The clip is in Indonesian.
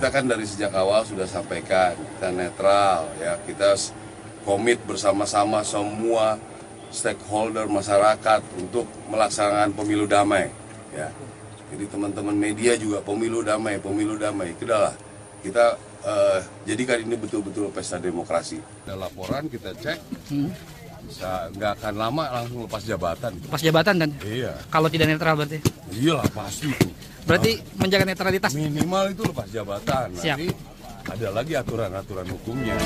kan dari sejak awal sudah sampaikan kita netral ya. Kita komit bersama-sama semua stakeholder masyarakat untuk melaksanakan pemilu damai ya. Jadi teman-teman media juga pemilu damai pemilu damai. Sudahlah kita eh, jadikan ini betul-betul pesta demokrasi. Ada laporan kita cek. Bisa nggak akan lama langsung lepas jabatan. Pas jabatan dan? Iya. Kalau tidak netral berarti. iyalah pasti Berarti menjaga netralitas. minimal itu lepas jabatan Siap. nanti ada lagi aturan-aturan hukumnya